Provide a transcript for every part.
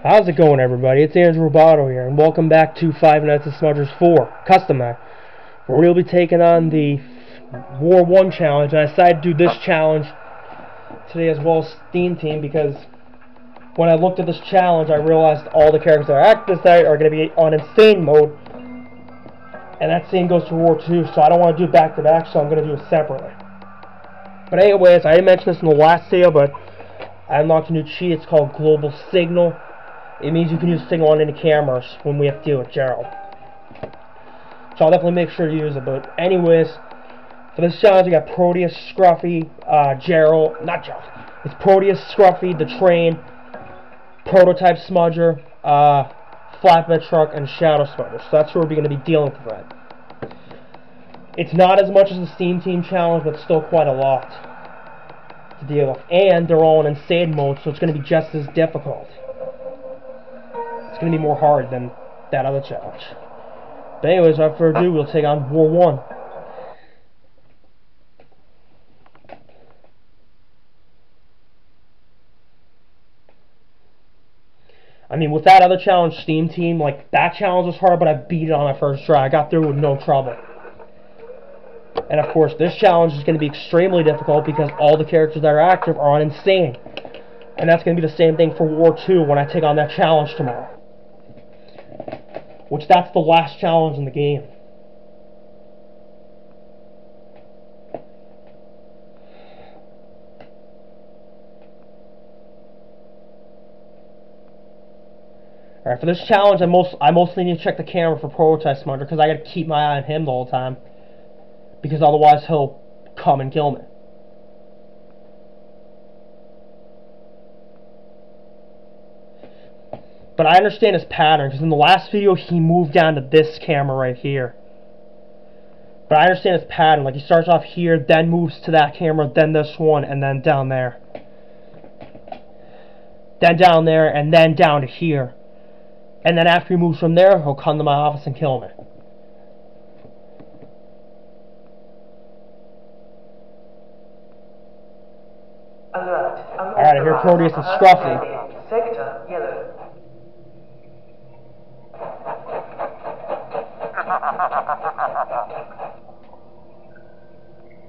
How's it going, everybody? It's Andrew Ribaudo here, and welcome back to Five Nights at Smudgers 4 Custom Night, where we'll be taking on the War 1 challenge. And I decided to do this challenge today as well as Steam Team because when I looked at this challenge, I realized all the characters that are active this night are going to be on insane mode, and that same goes for War 2, so I don't want to do back to back, so I'm going to do it separately. But anyways, I didn't mention this in the last video, but I unlocked a new cheat. It's called Global Signal. It means you can use Signal on any cameras when we have to deal with Gerald. So I'll definitely make sure to use it. But anyways, for this challenge, we got Proteus, Scruffy, uh, Gerald, not Gerald. It's Proteus, Scruffy, the Train, Prototype Smudger, uh, Flatbed Truck, and Shadow Smudger. So that's who we're going to be dealing with that. It's not as much as the Steam Team challenge, but still quite a lot to deal with. And they're all in insane mode, so it's going to be just as difficult. It's going to be more hard than that other challenge. But anyways, without further ado, we'll take on War 1. I mean, with that other challenge, Steam Team, like, that challenge was hard, but I beat it on my first try. I got through with no trouble. And of course, this challenge is going to be extremely difficult because all the characters that are active are on Insane. And that's going to be the same thing for War 2 when I take on that challenge tomorrow. Which, that's the last challenge in the game. Alright, for this challenge, I most I mostly need to check the camera for Prototype Smudger because I got to keep my eye on him the whole time. Because otherwise he'll come and kill me. But I understand his pattern, because in the last video he moved down to this camera right here. But I understand his pattern, like he starts off here, then moves to that camera, then this one, and then down there. Then down there, and then down to here. And then after he moves from there, he'll come to my office and kill me. Alright, I hear Proteus and Scruffy. Sector yellow.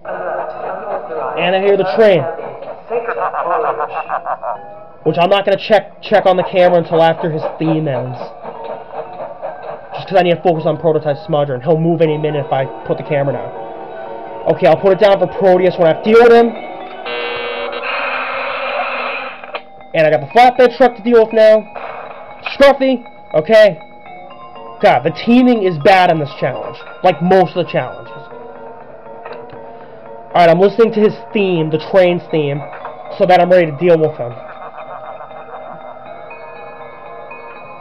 Alert, unauthorized. And I hear the train. Which I'm not going to check check on the camera until after his theme ends. Just because I need to focus on Prototype Smudger, and he'll move any minute if I put the camera down. Okay, I'll put it down for Proteus when I have to deal with him. And I got the flatbed truck to deal with now. Scruffy, okay. God, the teaming is bad on this challenge. Like most of the challenges. Alright, I'm listening to his theme, the train's theme, so that I'm ready to deal with him.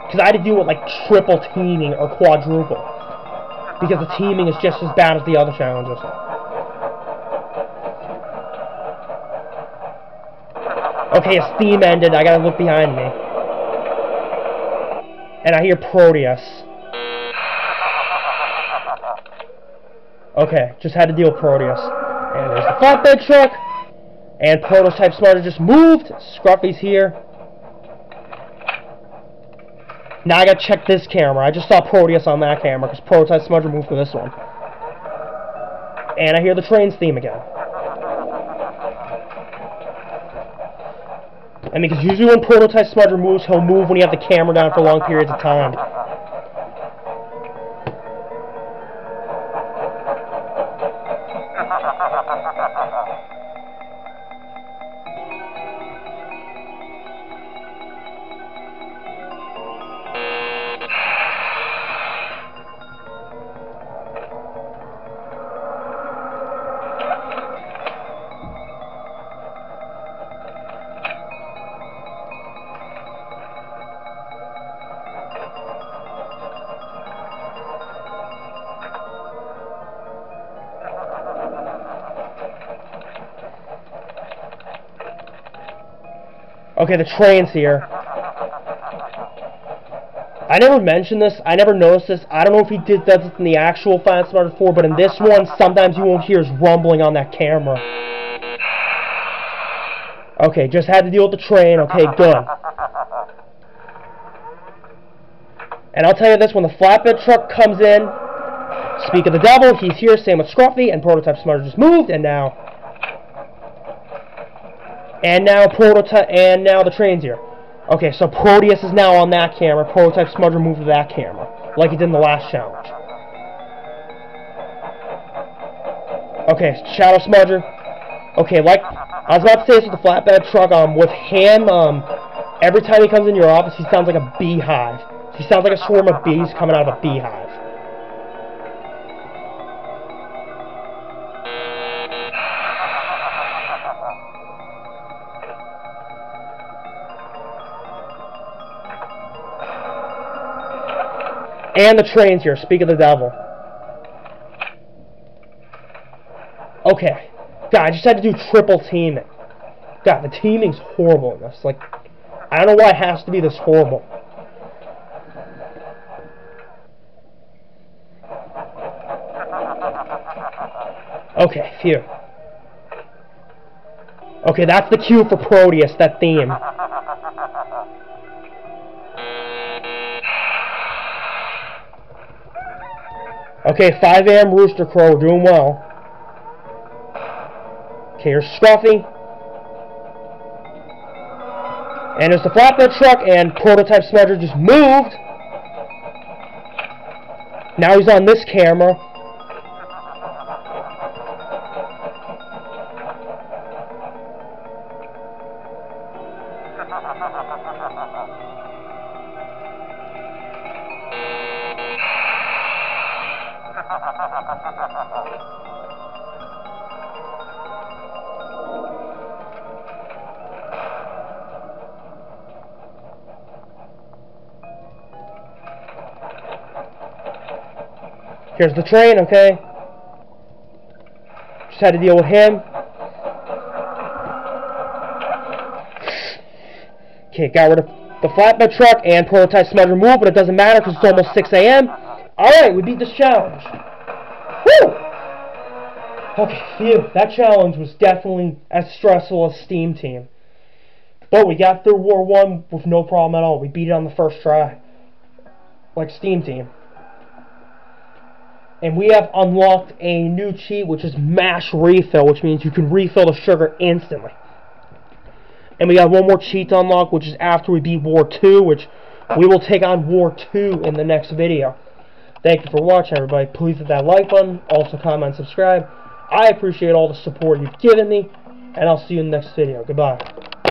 Because I had to deal with like triple teaming or quadruple. Because the teaming is just as bad as the other challenges. Okay, his theme ended. I gotta look behind me. And I hear Proteus. Okay, just had to deal with Proteus. And there's the flatbed truck. And Prototype Smudger just moved. Scruffy's here. Now I gotta check this camera. I just saw Proteus on that camera because Prototype Smudger moved to this one. And I hear the train's theme again. I mean, because usually when Prototype Smudger moves, he'll move when you have the camera down for long periods of time. Okay, the train's here. I never mentioned this. I never noticed this. I don't know if he did this in the actual Final Smarter 4, but in this one, sometimes you won't hear his rumbling on that camera. Okay, just had to deal with the train. Okay, good. And I'll tell you this, when the flatbed truck comes in, speak of the devil, he's here, same with Scruffy, and Prototype Smudger just moved, and now... And now Prototype, and now the train's here. Okay, so Proteus is now on that camera, Prototype Smudger moved to that camera, like he did in the last challenge. Okay, Shadow Smudger. Okay, like, I was about to say this with the flatbed truck, um, with him, um, every time he comes in your office, he sounds like a beehive. He sounds like a swarm of bees coming out of a beehive. And the train's here, speak of the devil. Okay. God, I just had to do triple teaming. God, the teaming's horrible in this. Like, I don't know why it has to be this horrible. Okay, phew. Okay, that's the cue for Proteus, that theme. Okay, 5 a.m. Rooster Crow, doing well. Okay, here's Scruffy. And there's the flatbed truck, and Prototype Smudger just moved. Now he's on this camera. Here's the train, okay? Just had to deal with him. Okay, got rid of the flatbed truck and prototype smudger move, but it doesn't matter because it's almost 6 a.m. Alright, we beat this challenge. Woo! Okay, phew. That challenge was definitely as stressful as Steam Team. But we got through War 1 with no problem at all. We beat it on the first try. Like Steam Team. And we have unlocked a new cheat, which is Mash Refill, which means you can refill the sugar instantly. And we got one more cheat to unlock, which is after we beat War 2, which we will take on War 2 in the next video. Thank you for watching, everybody. Please hit that like button. Also, comment, subscribe. I appreciate all the support you've given me. And I'll see you in the next video. Goodbye.